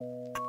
you